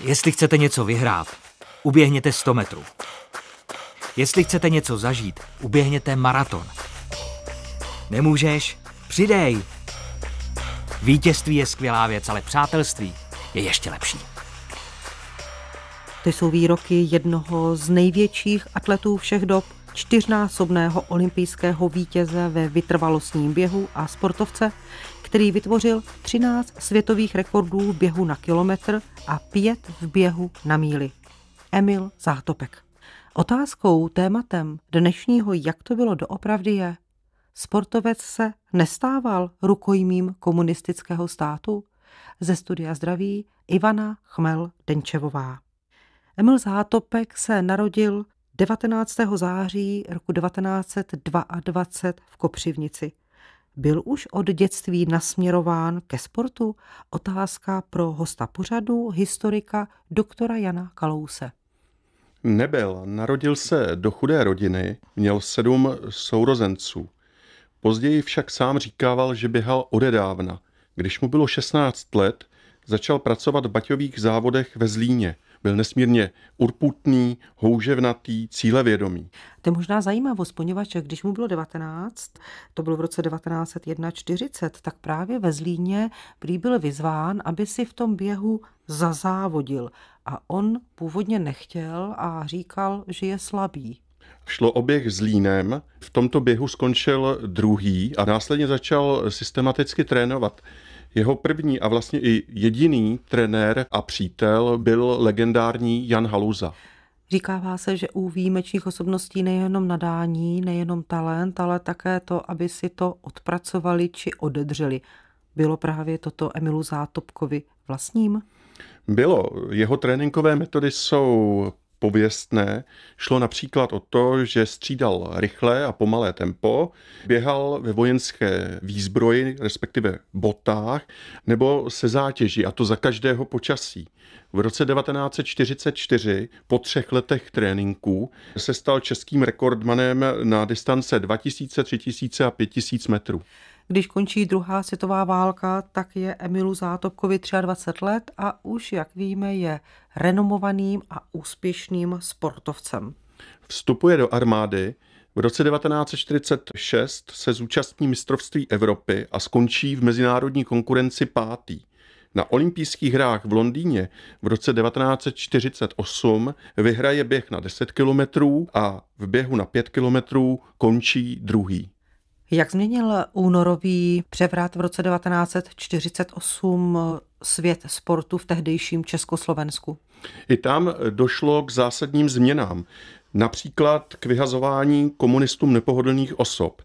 Jestli chcete něco vyhrát, uběhněte 100 metrů. Jestli chcete něco zažít, uběhněte maraton. Nemůžeš? Přidej! Vítězství je skvělá věc, ale přátelství je ještě lepší. To jsou výroky jednoho z největších atletů všech dob, čtyřnásobného olympijského vítěze ve vytrvalostním běhu a sportovce, který vytvořil 13 světových rekordů v běhu na kilometr a 5 v běhu na míli. Emil Zátopek. Otázkou, tématem dnešního Jak to bylo doopravdy je, sportovec se nestával rukojmím komunistického státu? Ze studia zdraví Ivana Chmel-Denčevová. Emil Zátopek se narodil 19. září roku 1922 v Kopřivnici. Byl už od dětství nasměrován ke sportu? Otázka pro hosta pořadu, historika doktora Jana Kalouse. Nebyl. Narodil se do chudé rodiny, měl sedm sourozenců. Později však sám říkával, že běhal odedávna. Když mu bylo 16 let, začal pracovat v baťových závodech ve Zlíně – byl nesmírně urputný, houževnatý, cílevědomý. To je možná zajímavost, poněvadž když mu bylo 19, to bylo v roce 1941, tak právě ve Zlíně prý byl vyzván, aby si v tom běhu zazávodil. A on původně nechtěl a říkal, že je slabý. Šlo o běh s Línem, v tomto běhu skončil druhý a následně začal systematicky trénovat. Jeho první a vlastně i jediný trenér a přítel byl legendární Jan Haluza. Říkává se, že u výjimečných osobností nejenom nadání, nejenom talent, ale také to, aby si to odpracovali či odedřeli. Bylo právě toto Emilu Zátopkovi vlastním? Bylo. Jeho tréninkové metody jsou pověstné. Šlo například o to, že střídal rychlé a pomalé tempo, běhal ve vojenské výzbroji, respektive botách, nebo se zátěží, a to za každého počasí. V roce 1944, po třech letech tréninků, se stal českým rekordmanem na distance 2000, 3000 a 5000 metrů. Když končí druhá světová válka, tak je Emilu Zátopkovi 23 let a už, jak víme, je renomovaným a úspěšným sportovcem. Vstupuje do armády, v roce 1946 se zúčastní mistrovství Evropy a skončí v mezinárodní konkurenci pátý. Na olympijských hrách v Londýně v roce 1948 vyhraje běh na 10 kilometrů a v běhu na 5 kilometrů končí druhý. Jak změnil únorový převrat v roce 1948 svět sportu v tehdejším Československu? I tam došlo k zásadním změnám. Například k vyhazování komunistům nepohodlných osob.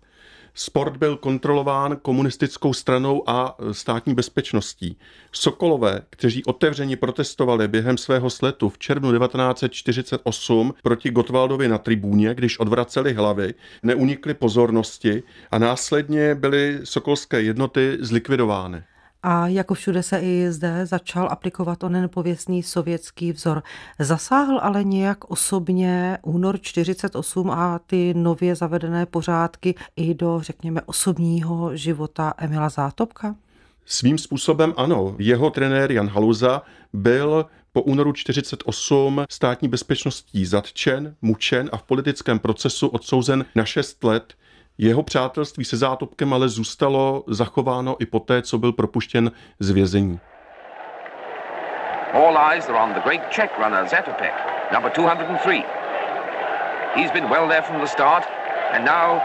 Sport byl kontrolován komunistickou stranou a státní bezpečností. Sokolové, kteří otevřeně protestovali během svého sletu v červnu 1948 proti Gotwaldovi na tribůně, když odvraceli hlavy, neunikli pozornosti a následně byly sokolské jednoty zlikvidovány. A jako všude se i zde začal aplikovat onen pověstný sovětský vzor. Zasáhl ale nějak osobně únor 48 a ty nově zavedené pořádky i do, řekněme, osobního života Emila Zátopka? Svým způsobem ano. Jeho trenér Jan Haluza byl po únoru 48 státní bezpečností zatčen, mučen a v politickém procesu odsouzen na 6 let jeho přátelství se Zátopkem ale zůstalo zachováno i poté, co byl propuštěn z vězení. All eyes are on the great Czech runner Zatopek, number 203. He's been well there from the start, and now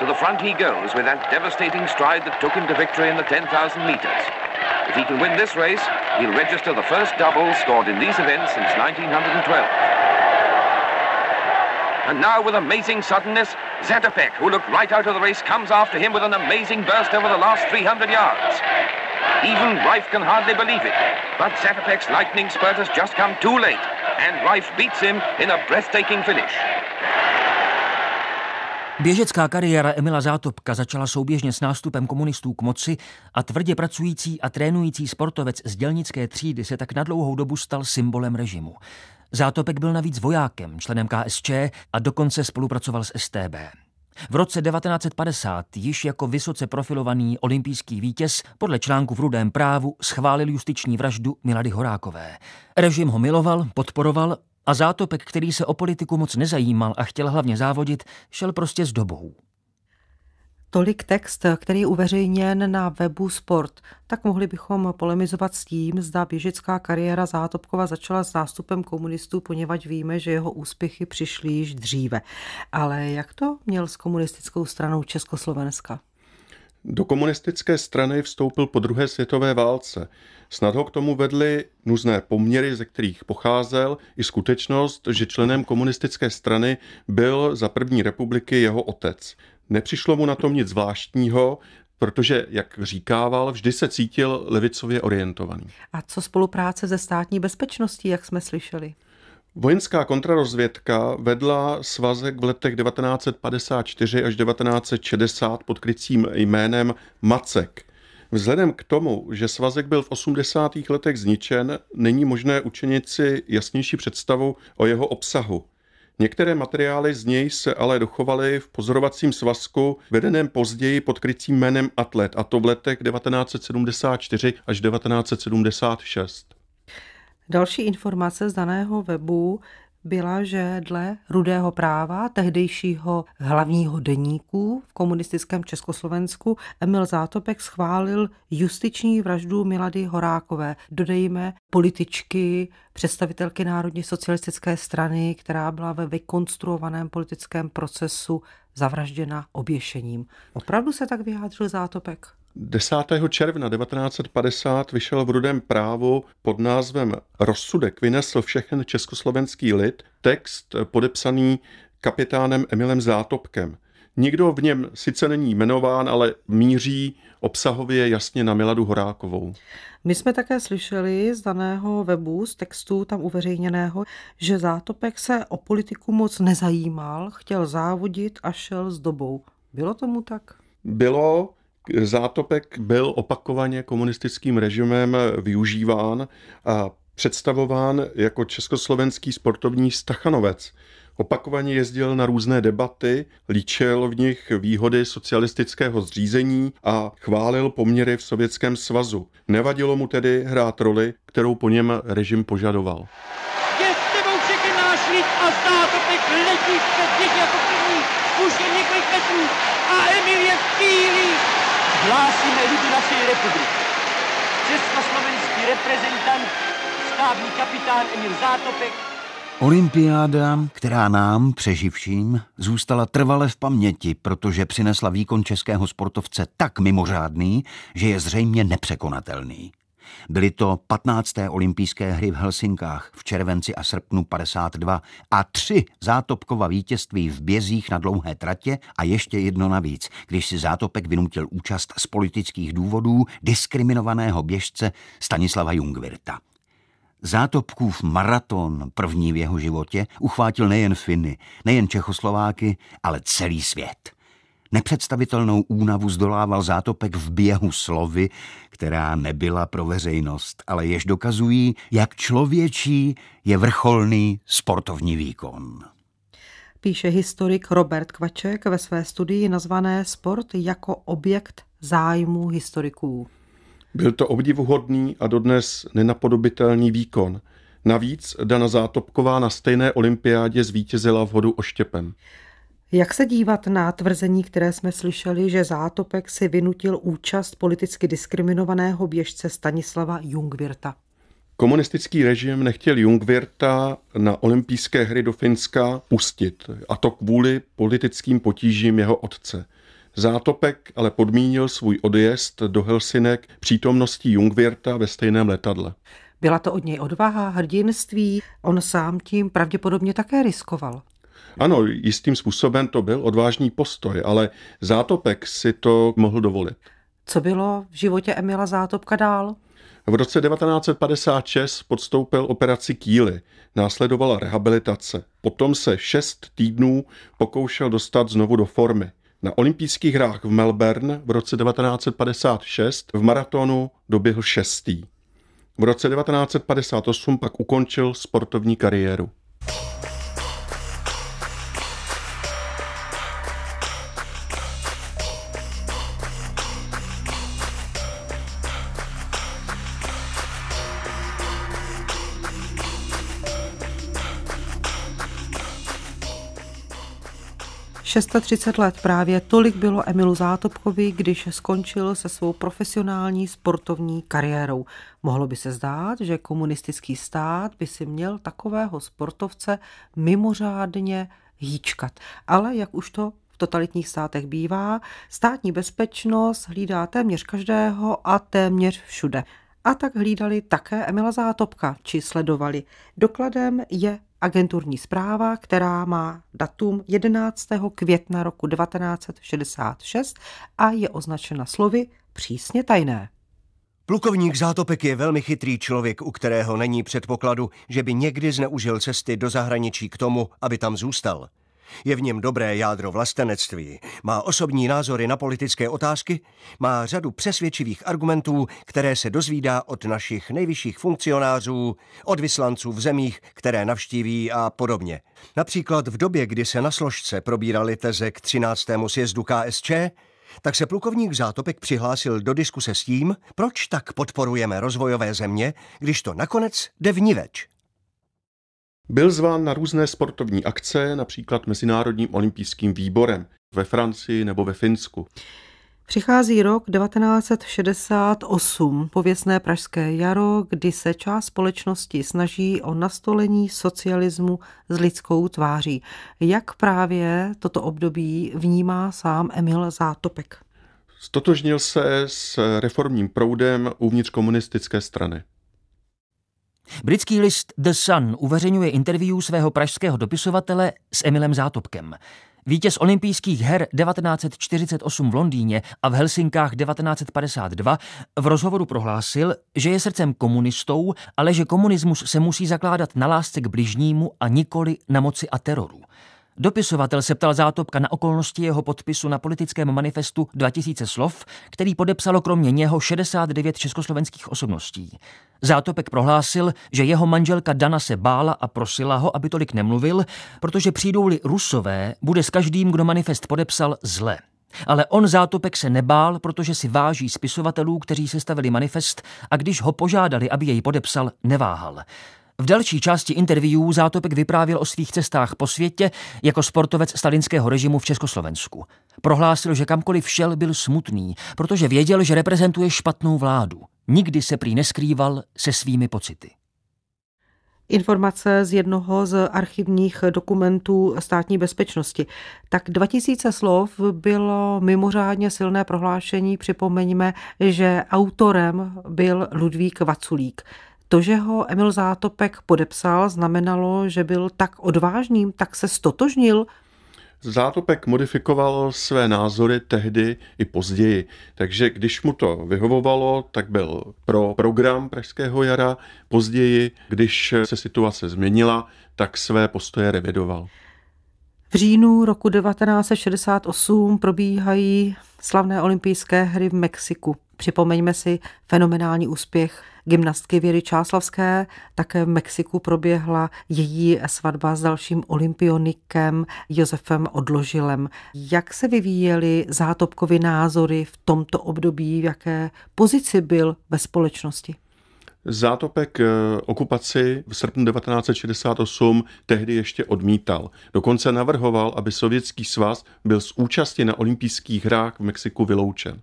to the front he goes with that devastating stride that took him to victory in the 10,000 meters. If he can win this race, he'll register the first double scored in these events since 1912. And now, with amazing suddenness, Zatopek, who looked right out of the race, comes after him with an amazing burst over the last 300 yards. Even Rife can hardly believe it. But Zatopek's lightning spurt has just come too late, and Rife beats him in a breathtaking finish. Běžecká kariéra Emila Zátopka začala souběžně s nástupem komunistů k moci a tvrdě pracující a trénující sportovec z dělnické třídy se tak na dlouhou dobu stal symbolem režimu. Zátopek byl navíc vojákem, členem KSČ a dokonce spolupracoval s STB. V roce 1950 již jako vysoce profilovaný olympijský vítěz podle článku v Rudém právu schválil justiční vraždu Milady Horákové. Režim ho miloval, podporoval a zátopek, který se o politiku moc nezajímal a chtěl hlavně závodit, šel prostě z dobou. Tolik text, který je uveřejněn na webu Sport, tak mohli bychom polemizovat s tím, zda běžecká kariéra Zátopkova začala s nástupem komunistů, poněvadž víme, že jeho úspěchy přišly již dříve. Ale jak to měl s komunistickou stranou Československa? Do komunistické strany vstoupil po druhé světové válce. Snad ho k tomu vedly nuzné poměry, ze kterých pocházel, i skutečnost, že členem komunistické strany byl za první republiky jeho otec. Nepřišlo mu na tom nic zvláštního, protože, jak říkával, vždy se cítil levicově orientovaný. A co spolupráce ze státní bezpečností, jak jsme slyšeli? Vojenská kontrarozvědka vedla svazek v letech 1954 až 1960 pod krycím jménem Macek. Vzhledem k tomu, že svazek byl v 80. letech zničen, není možné učinit si jasnější představu o jeho obsahu. Některé materiály z něj se ale dochovaly v pozorovacím svazku, vedeném později pod krycím jménem Atlet, a to v letech 1974 až 1976. Další informace z daného webu byla, že dle rudého práva tehdejšího hlavního deníku v komunistickém Československu Emil Zátopek schválil justiční vraždu Milady Horákové. Dodejme političky, představitelky Národně socialistické strany, která byla ve vykonstruovaném politickém procesu zavražděna oběšením. Opravdu se tak vyjádřil Zátopek? 10. června 1950 vyšel v Rudém právu pod názvem Rozsudek vynesl všechen československý lid text podepsaný kapitánem Emilem Zátopkem. Nikdo v něm sice není jmenován, ale míří obsahově jasně na Miladu Horákovou. My jsme také slyšeli z daného webu, z textu tam uveřejněného, že Zátopek se o politiku moc nezajímal, chtěl závodit a šel s dobou. Bylo tomu tak? Bylo, Zátopek byl opakovaně komunistickým režimem využíván a představován jako československý sportovní stachanovec. Opakovaně jezdil na různé debaty, líčil v nich výhody socialistického zřízení a chválil poměry v Sovětském svazu. Nevadilo mu tedy hrát roli, kterou po něm režim požadoval. Je s tebou náš lid a Zátopek letí před jako první, už je několik metrů a Emil je v hlásíme lidu naší republiky. Československý reprezentant, stávní kapitán Emil Zátopek, Olympiáda, která nám, přeživším, zůstala trvale v paměti, protože přinesla výkon českého sportovce tak mimořádný, že je zřejmě nepřekonatelný. Byly to 15. olympijské hry v Helsinkách v červenci a srpnu 52 a tři zátopkova vítězství v bězích na dlouhé tratě a ještě jedno navíc, když si zátopek vynutil účast z politických důvodů diskriminovaného běžce Stanislava Jungvirta. Zátopkův maraton, první v jeho životě, uchvátil nejen Finy, nejen Čechoslováky, ale celý svět. Nepředstavitelnou únavu zdolával zátopek v běhu slovy, která nebyla pro veřejnost, ale jež dokazují, jak člověčí je vrcholný sportovní výkon. Píše historik Robert Kvaček ve své studii nazvané Sport jako objekt zájmu historiků. Byl to obdivuhodný a dodnes nenapodobitelný výkon. Navíc Dana Zátopková na stejné olympiádě zvítězila v hodu oštěpem. Jak se dívat na tvrzení, které jsme slyšeli, že Zátopek si vynutil účast politicky diskriminovaného běžce Stanislava Jungvirta? Komunistický režim nechtěl Jungvirta na olympijské hry do Finska pustit, a to kvůli politickým potížím jeho otce. Zátopek ale podmínil svůj odjezd do Helsinek přítomností Jungvirta ve stejném letadle. Byla to od něj odvaha, hrdinství, on sám tím pravděpodobně také riskoval. Ano, jistým způsobem to byl odvážný postoj, ale Zátopek si to mohl dovolit. Co bylo v životě Emila Zátopka dál? V roce 1956 podstoupil operaci Kýly. Následovala rehabilitace. Potom se šest týdnů pokoušel dostat znovu do formy. Na olympijských hrách v Melbourne v roce 1956 v maratonu doběhl šestý. V roce 1958 pak ukončil sportovní kariéru. 630 let právě tolik bylo Emilu Zátopkovi, když skončil se svou profesionální sportovní kariérou. Mohlo by se zdát, že komunistický stát by si měl takového sportovce mimořádně hýčkat. Ale jak už to v totalitních státech bývá, státní bezpečnost hlídá téměř každého a téměř všude. A tak hlídali také Emila Zátopka, či sledovali. Dokladem je agenturní zpráva, která má datum 11. května roku 1966 a je označena slovy přísně tajné. Plukovník Zátopek je velmi chytrý člověk, u kterého není předpokladu, že by někdy zneužil cesty do zahraničí k tomu, aby tam zůstal. Je v něm dobré jádro vlastenectví, má osobní názory na politické otázky, má řadu přesvědčivých argumentů, které se dozvídá od našich nejvyšších funkcionářů, od vyslanců v zemích, které navštíví a podobně. Například v době, kdy se na složce probírali teze k 13. sjezdu KSČ, tak se plukovník Zátopek přihlásil do diskuse s tím, proč tak podporujeme rozvojové země, když to nakonec jde vniveč. Byl zván na různé sportovní akce, například Mezinárodním olympijským výborem ve Francii nebo ve Finsku. Přichází rok 1968, pověstné pražské jaro, kdy se část společnosti snaží o nastolení socialismu s lidskou tváří. Jak právě toto období vnímá sám Emil Zátopek? Stotožnil se s reformním proudem uvnitř komunistické strany. Britský list The Sun uveřejňuje interview svého pražského dopisovatele s Emilem Zátopkem. Vítěz olympijských her 1948 v Londýně a v Helsinkách 1952 v rozhovoru prohlásil, že je srdcem komunistou, ale že komunismus se musí zakládat na lásce k bližnímu a nikoli na moci a teroru. Dopisovatel se ptal Zátopka na okolnosti jeho podpisu na politickém manifestu 2000 slov, který podepsalo kromě něho 69 československých osobností. Zátopek prohlásil, že jeho manželka Dana se bála a prosila ho, aby tolik nemluvil, protože přijdou-li rusové, bude s každým, kdo manifest podepsal, zle. Ale on Zátopek se nebál, protože si váží spisovatelů, kteří sestavili manifest a když ho požádali, aby jej podepsal, neváhal. V další části interviewů Zátopek vyprávěl o svých cestách po světě jako sportovec stalinského režimu v Československu. Prohlásil, že kamkoliv šel, byl smutný, protože věděl, že reprezentuje špatnou vládu. Nikdy se prý neskrýval se svými pocity. Informace z jednoho z archivních dokumentů státní bezpečnosti. Tak 2000 slov bylo mimořádně silné prohlášení. Připomeňme, že autorem byl Ludvík Vaculík. To, že ho Emil Zátopek podepsal, znamenalo, že byl tak odvážným, tak se stotožnil Zátopek modifikoval své názory tehdy i později, takže když mu to vyhovovalo, tak byl pro program Pražského jara, později, když se situace změnila, tak své postoje revidoval. V říjnu roku 1968 probíhají slavné olympijské hry v Mexiku. Připomeňme si fenomenální úspěch gymnastky Věry Čáslavské. Také v Mexiku proběhla její svatba s dalším olympionikem Josefem Odložilem. Jak se vyvíjely Zátopkovy názory v tomto období, v jaké pozici byl ve společnosti? Zátopek eh, okupaci v srpnu 1968 tehdy ještě odmítal. Dokonce navrhoval, aby Sovětský svaz byl z účasti na olympijských hrách v Mexiku vyloučen.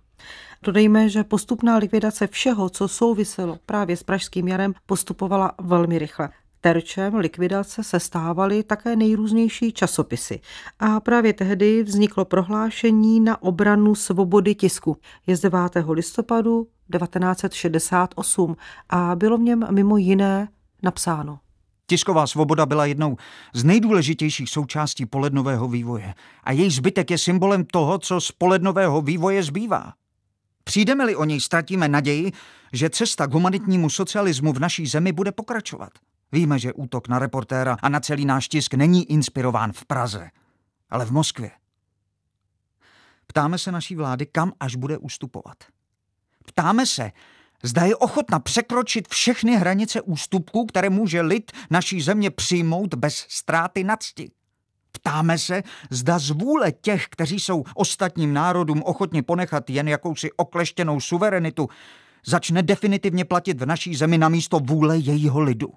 Dodejme, že postupná likvidace všeho, co souviselo právě s Pražským jarem, postupovala velmi rychle. Terčem likvidace se stávaly také nejrůznější časopisy. A právě tehdy vzniklo prohlášení na obranu svobody tisku. Je z 9. listopadu 1968 a bylo v něm mimo jiné napsáno. Tisková svoboda byla jednou z nejdůležitějších součástí polednového vývoje a její zbytek je symbolem toho, co z polednového vývoje zbývá. Přijdeme-li o něj, ztratíme naději, že cesta k humanitnímu socialismu v naší zemi bude pokračovat. Víme, že útok na reportéra a na celý náš tisk není inspirován v Praze, ale v Moskvě. Ptáme se naší vlády, kam až bude ustupovat. Ptáme se, zda je ochotna překročit všechny hranice ústupků, které může lid naší země přijmout bez ztráty nadsti. Ptáme se, zda z vůle těch, kteří jsou ostatním národům ochotni ponechat jen jakousi okleštěnou suverenitu, začne definitivně platit v naší zemi na místo vůle jejího lidu.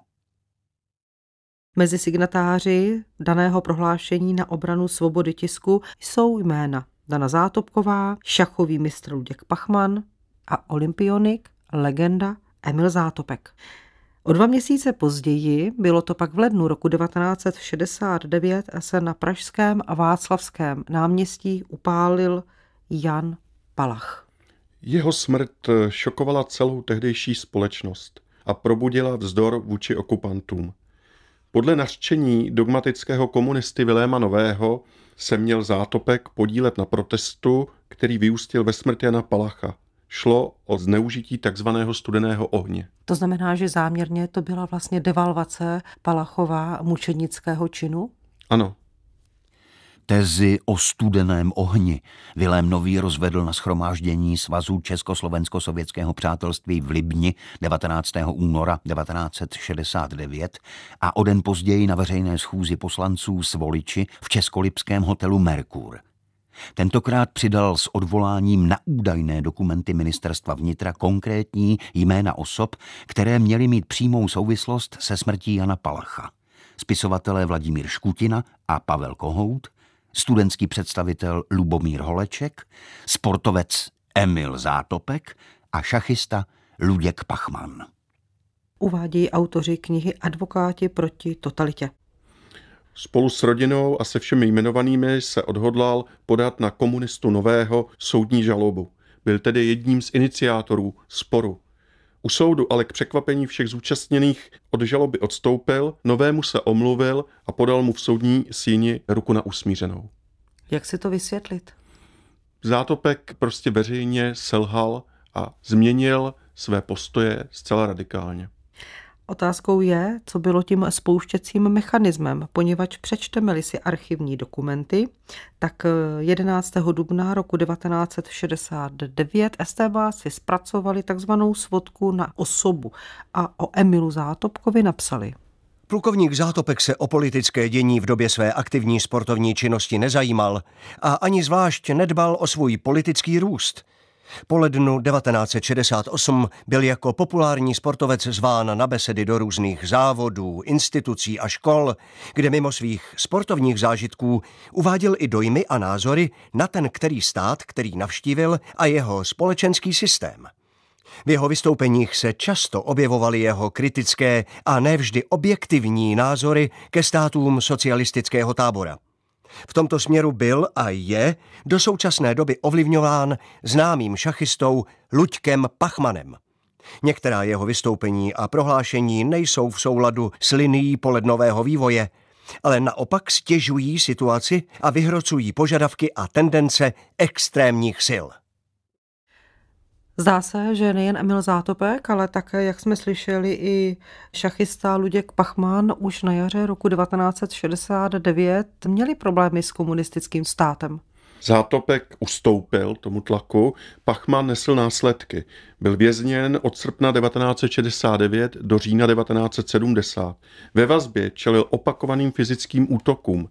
Mezi signatáři daného prohlášení na obranu svobody tisku jsou jména Dana Zátopková, šachový mistr Luděk Pachman a olympionik, legenda Emil Zátopek. O dva měsíce později, bylo to pak v lednu roku 1969, se na Pražském a Václavském náměstí upálil Jan Palach. Jeho smrt šokovala celou tehdejší společnost a probudila vzdor vůči okupantům. Podle nařčení dogmatického komunisty Viléma Nového se měl Zátopek podílet na protestu, který vyústil ve smrt Jana Palacha. Šlo o zneužití takzvaného studeného ohně. To znamená, že záměrně to byla vlastně devalvace Palachova mučednického činu? Ano, Tezi o studeném ohni Vilém Nový rozvedl na schromáždění Svazu Československo-sovětského přátelství v Libni 19. února 1969 a o den později na veřejné schůzi poslanců s voliči v Českolipském hotelu Merkur. Tentokrát přidal s odvoláním na údajné dokumenty ministerstva vnitra konkrétní jména osob, které měly mít přímou souvislost se smrtí Jana Palacha. Spisovatelé Vladimír Škutina a Pavel Kohout, studentský představitel Lubomír Holeček, sportovec Emil Zátopek a šachista Luděk Pachman. Uvádějí autoři knihy Advokáti proti totalitě. Spolu s rodinou a se všemi jmenovanými se odhodlal podat na komunistu Nového soudní žalobu. Byl tedy jedním z iniciátorů sporu. U soudu ale k překvapení všech zúčastněných od žaloby odstoupil, Novému se omluvil a podal mu v soudní síni ruku na usmířenou. Jak si to vysvětlit? Zátopek prostě veřejně selhal a změnil své postoje zcela radikálně. Otázkou je, co bylo tím spouštěcím mechanismem, poněvadž přečteme-li si archivní dokumenty, tak 11. dubna roku 1969 STBáci zpracovali takzvanou svodku na osobu a o Emilu Zátopkovi napsali. Plukovník Zátopek se o politické dění v době své aktivní sportovní činnosti nezajímal a ani zvlášť nedbal o svůj politický růst – po lednu 1968 byl jako populární sportovec zván na besedy do různých závodů, institucí a škol, kde mimo svých sportovních zážitků uváděl i dojmy a názory na ten který stát, který navštívil a jeho společenský systém. V jeho vystoupeních se často objevovaly jeho kritické a nevždy objektivní názory ke státům socialistického tábora. V tomto směru byl a je do současné doby ovlivňován známým šachistou Luďkem Pachmanem. Některá jeho vystoupení a prohlášení nejsou v souladu s linií polednového vývoje, ale naopak stěžují situaci a vyhrocují požadavky a tendence extrémních sil. Zdá se, že nejen Emil Zátopek, ale také, jak jsme slyšeli, i šachista Luděk Pachman už na jaře roku 1969 měli problémy s komunistickým státem. Zátopek ustoupil tomu tlaku, Pachman nesl následky. Byl vězněn od srpna 1969 do října 1970. Ve vazbě čelil opakovaným fyzickým útokům.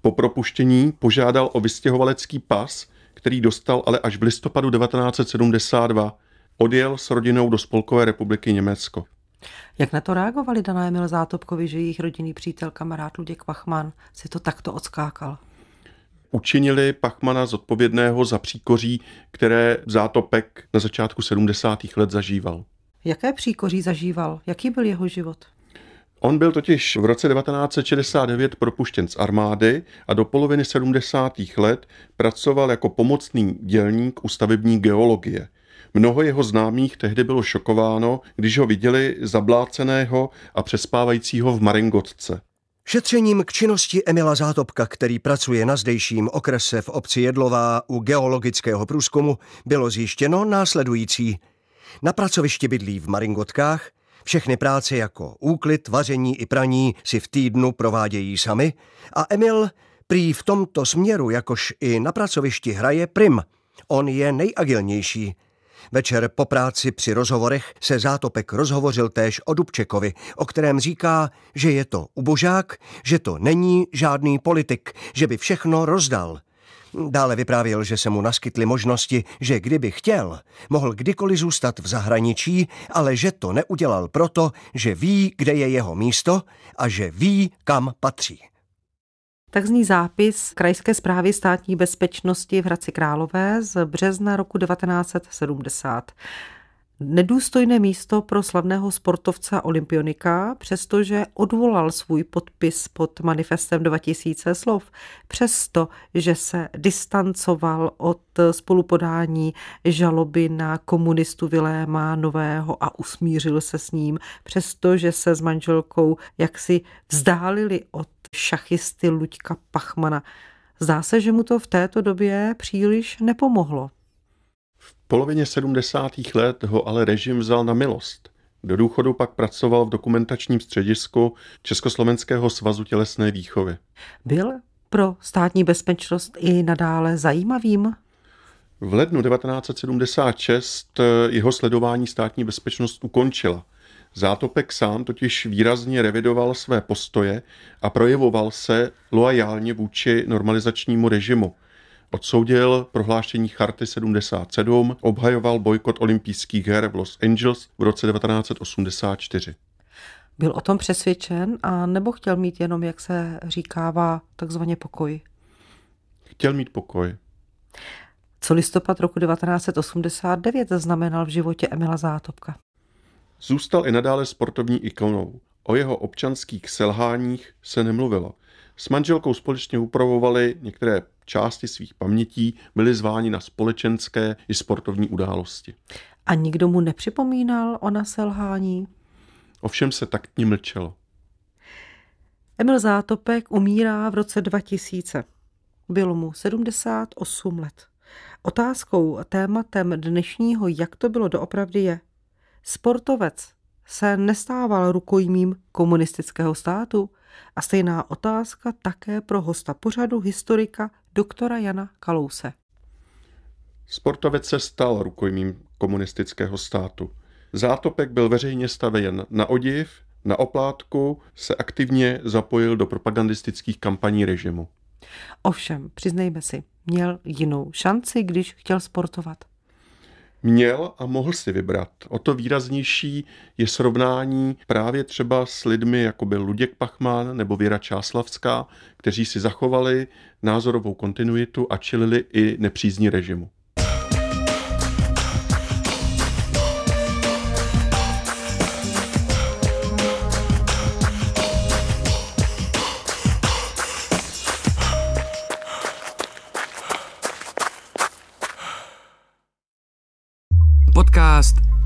Po propuštění požádal o vystěhovalecký pas který dostal ale až v listopadu 1972. Odjel s rodinou do Spolkové republiky Německo. Jak na to reagovali Dana Emil Zátopkovi, že jejich rodinný přítel, kamarád Luděk Pachman si to takto odskákal? Učinili Pachmana zodpovědného za příkoří, které Zátopek na začátku 70. let zažíval. Jaké příkoří zažíval? Jaký byl jeho život? On byl totiž v roce 1969 propuštěn z armády a do poloviny 70. let pracoval jako pomocný dělník u stavební geologie. Mnoho jeho známých tehdy bylo šokováno, když ho viděli zabláceného a přespávajícího v Maringotce. Šetřením k činnosti Emila Zátopka, který pracuje na zdejším okrese v obci Jedlová u geologického průzkumu, bylo zjištěno následující. Na pracovišti bydlí v Maringotkách – všechny práce jako úklid, vaření i praní si v týdnu provádějí sami a Emil prý v tomto směru, jakož i na pracovišti hraje prim. On je nejagilnější. Večer po práci při rozhovorech se Zátopek rozhovořil též o Dubčekovi, o kterém říká, že je to ubožák, že to není žádný politik, že by všechno rozdal. Dále vyprávěl, že se mu naskytly možnosti, že kdyby chtěl, mohl kdykoliv zůstat v zahraničí, ale že to neudělal proto, že ví, kde je jeho místo a že ví, kam patří. Tak zní zápis Krajské zprávy státní bezpečnosti v Hradci Králové z března roku 1970 nedůstojné místo pro slavného sportovce olympionika, přestože odvolal svůj podpis pod manifestem 2000 slov, přesto, že se distancoval od spolupodání žaloby na komunistu Viléma Nového a usmířil se s ním, přestože se s manželkou jaksi vzdálili od šachisty Luďka Pachmana. Zdá se, že mu to v této době příliš nepomohlo polovině 70. let ho ale režim vzal na milost. Do důchodu pak pracoval v dokumentačním středisku Československého svazu tělesné výchovy. Byl pro státní bezpečnost i nadále zajímavým? V lednu 1976 jeho sledování státní bezpečnost ukončila. Zátopek sám totiž výrazně revidoval své postoje a projevoval se loajálně vůči normalizačnímu režimu. Odsoudil prohlášení Charty 77, obhajoval bojkot olympijských her v Los Angeles v roce 1984. Byl o tom přesvědčen a nebo chtěl mít jenom, jak se říkává, takzvaně pokoj? Chtěl mít pokoj. Co listopad roku 1989 zaznamenal v životě Emila Zátopka? Zůstal i nadále sportovní ikonou. O jeho občanských selháních se nemluvilo. S manželkou společně upravovali některé části svých pamětí, byli zváni na společenské i sportovní události. A nikdo mu nepřipomínal o naselhání? Ovšem se taktně mlčelo. Emil Zátopek umírá v roce 2000. Bylo mu 78 let. Otázkou a tématem dnešního, jak to bylo doopravdy je, sportovec se nestával rukojmím komunistického státu, a stejná otázka také pro hosta pořadu historika doktora Jana Kalouse. Sportovec se stal rukojmím komunistického státu. Zátopek byl veřejně stavěn na odiv, na oplátku se aktivně zapojil do propagandistických kampaní režimu. Ovšem, přiznejme si, měl jinou šanci, když chtěl sportovat měl a mohl si vybrat. O to výraznější je srovnání právě třeba s lidmi, jako byl Luděk Pachman nebo Věra Čáslavská, kteří si zachovali názorovou kontinuitu a čelili i nepřízní režimu.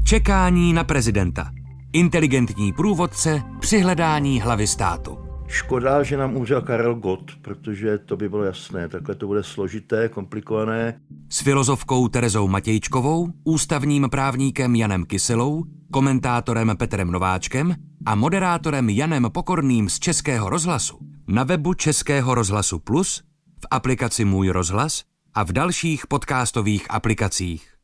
Čekání na prezidenta. Inteligentní průvodce při hledání hlavy státu. Škoda, že nám umřel Karel Gott, protože to by bylo jasné. Takhle to bude složité, komplikované. S filozofkou Terezou Matějčkovou, ústavním právníkem Janem Kyselou, komentátorem Petrem Nováčkem a moderátorem Janem Pokorným z Českého rozhlasu na webu Českého rozhlasu Plus, v aplikaci Můj rozhlas a v dalších podcastových aplikacích.